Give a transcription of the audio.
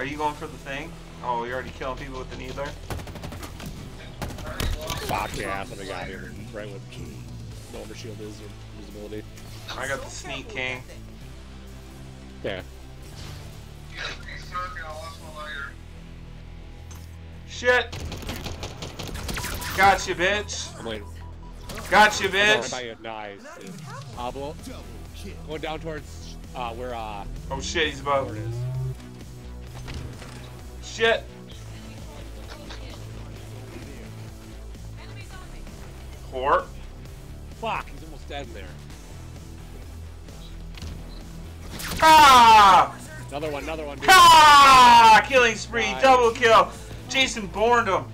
Are you going for the thing? Oh, you're already killing people with the needler? Fuck yeah, somebody got here. Right with no overshield is visibility. I got the sneak king. Yeah. Shit! Gotcha, bitch. I'm waiting. Gotcha, bitch. by you. Nice. Uh, going down towards uh, where uh, Oh shit, he's above. Shit. Whore. Fuck, he's almost dead there. Ah! Another one, another one, dude. Ah! Killing spree, Nice. double kill. Jason Bourne him.